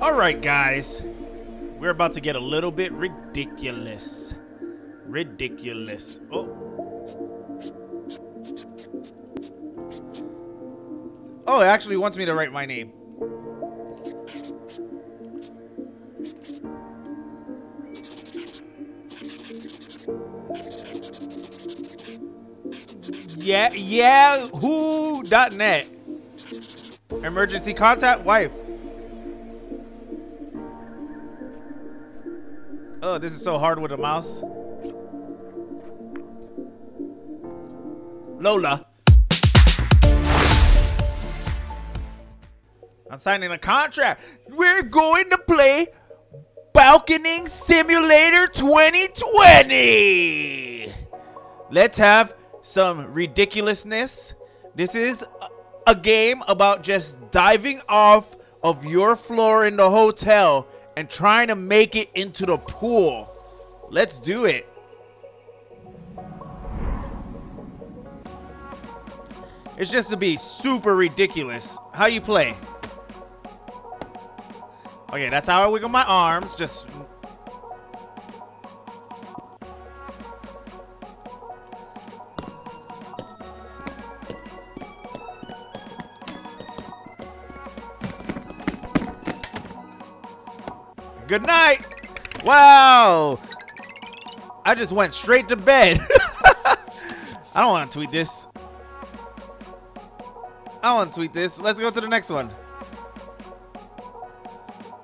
Alright, guys. We're about to get a little bit ridiculous. Ridiculous. Oh. Oh, it actually wants me to write my name. Yeah, yeah, who.net. Emergency contact, wife. Oh, this is so hard with a mouse. Lola. I'm signing a contract. We're going to play Balconing Simulator 2020. Let's have some ridiculousness. This is a game about just diving off of your floor in the hotel and trying to make it into the pool. Let's do it. It's just to be super ridiculous. How you play? Okay, that's how I wiggle my arms. Just... Good night! Wow! I just went straight to bed. I don't want to tweet this. I don't want to tweet this. Let's go to the next one.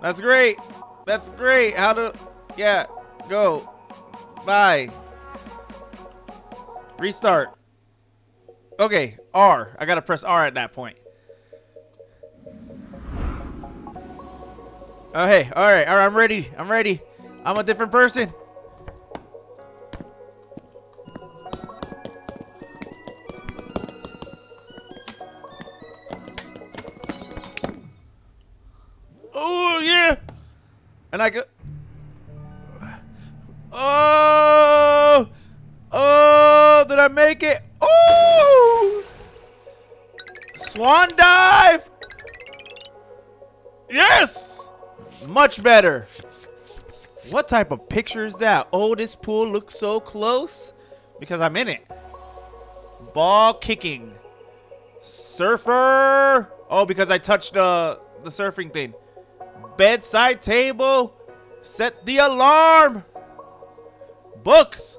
That's great. That's great. How to... Yeah. Go. Bye. Restart. Okay. R. I gotta press R at that point. Oh, hey. All right. All right. I'm ready. I'm ready. I'm a different person. Oh, yeah. And I go. Oh. Oh, did I make it? Oh. Swan dive. Much better. What type of picture is that? Oh, this pool looks so close because I'm in it. Ball kicking. Surfer. Oh, because I touched uh, the surfing thing bedside table. Set the alarm. Books.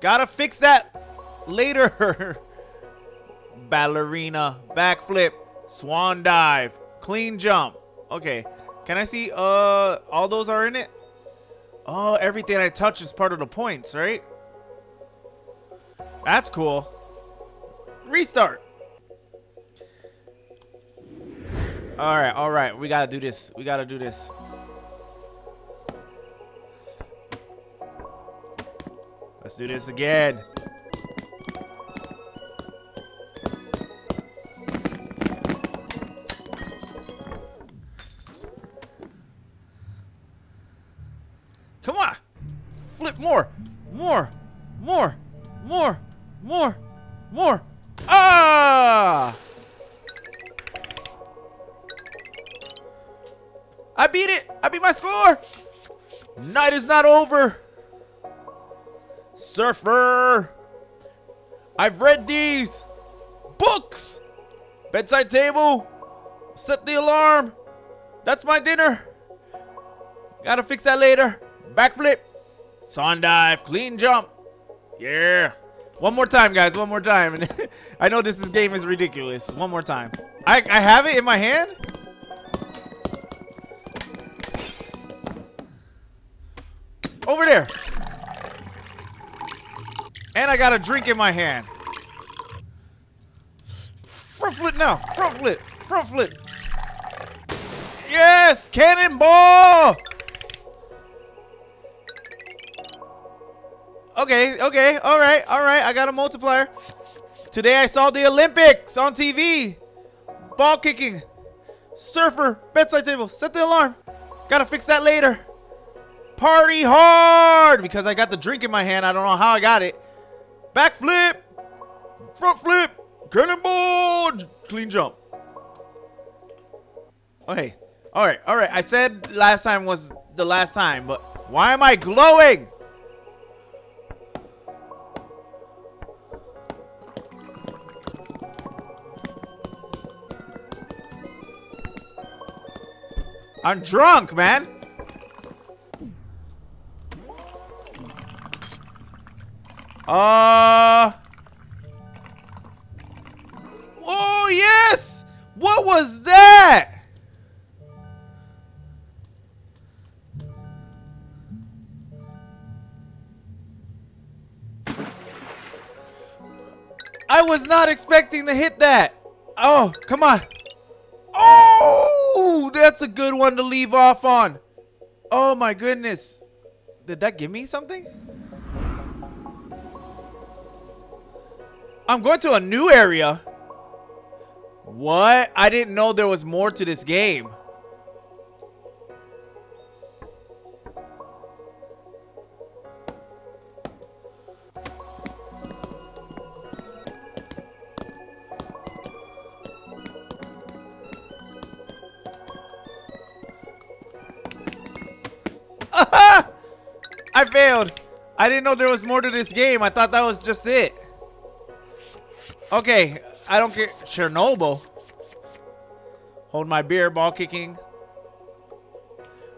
Gotta fix that later. Ballerina. Backflip. Swan dive. Clean jump. Okay. Can I see? Uh, all those are in it? Oh, everything I touch is part of the points, right? That's cool. Restart. All right, all right. We gotta do this. We gotta do this. Let's do this again. Flip more. More. More. More. More. More. Ah! I beat it! I beat my score! Night is not over! Surfer! I've read these! Books! Bedside table! Set the alarm! That's my dinner! Gotta fix that later. Backflip! Swan dive! Clean jump! Yeah! One more time, guys. One more time. And I know this game is ridiculous. One more time. I, I have it in my hand? Over there. And I got a drink in my hand. Front flip now. Front flip. Front flip. Yes! Cannonball! Okay, okay, all right, all right. I got a multiplier. Today I saw the Olympics on TV. Ball kicking. Surfer. Bedside table. Set the alarm. Gotta fix that later. Party hard! Because I got the drink in my hand. I don't know how I got it. Backflip. Front flip. Cannonball. Clean jump. Okay. All right, all right. I said last time was the last time, but why am I glowing? I'm drunk, man. Uh. Oh, yes! What was that? I was not expecting to hit that. Oh, come on. That's a good one to leave off on. Oh my goodness. Did that give me something? I'm going to a new area. What? I didn't know there was more to this game. I failed. I didn't know there was more to this game. I thought that was just it. Okay, I don't care. Chernobyl. Hold my beer, ball kicking.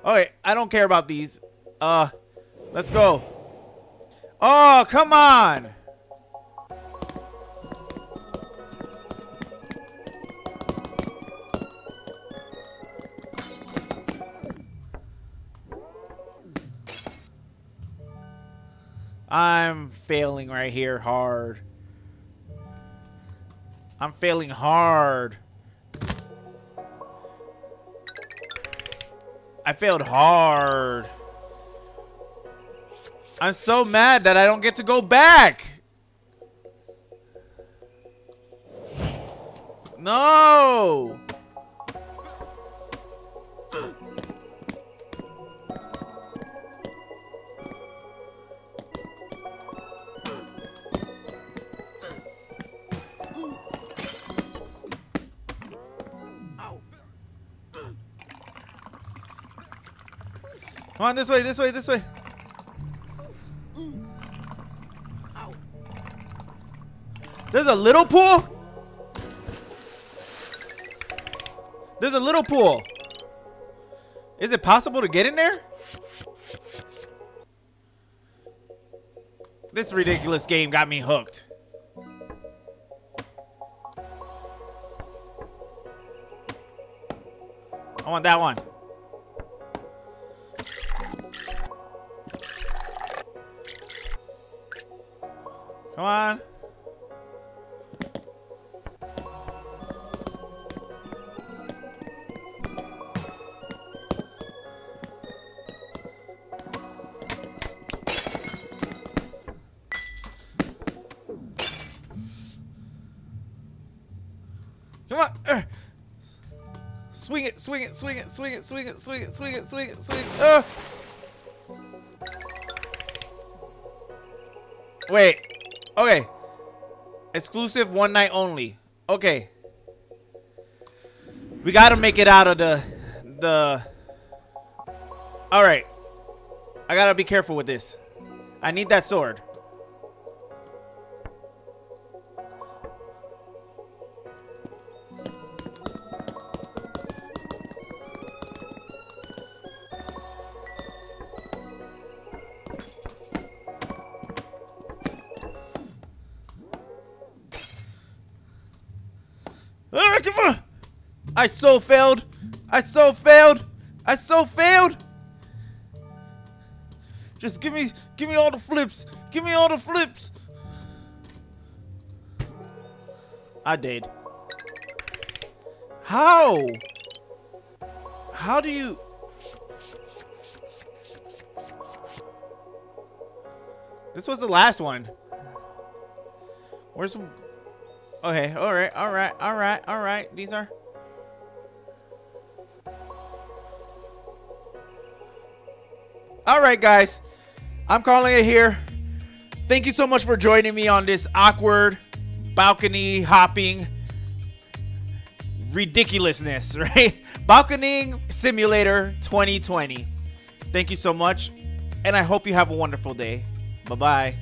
Okay, I don't care about these. Uh, let's go. Oh, come on. I'm failing right here hard. I'm failing hard. I failed hard. I'm so mad that I don't get to go back. No. Come on, this way, this way, this way. There's a little pool? There's a little pool. Is it possible to get in there? This ridiculous game got me hooked. I want that one. Come on. Come on. Uh. Swing it, swing it, swing it, swing it, swing it, swing it, swing it, swing it, swing it. Uh. Wait. Okay. Exclusive one night only. Okay. We gotta make it out of the the Alright. I gotta be careful with this. I need that sword. I so failed. I so failed. I so failed. Just give me, give me all the flips. Give me all the flips. I did. How? How do you? This was the last one. Where's Okay, alright, alright, alright, alright. These are... Alright, guys. I'm calling it here. Thank you so much for joining me on this awkward balcony hopping ridiculousness, right? Balconing Simulator 2020. Thank you so much, and I hope you have a wonderful day. Bye bye.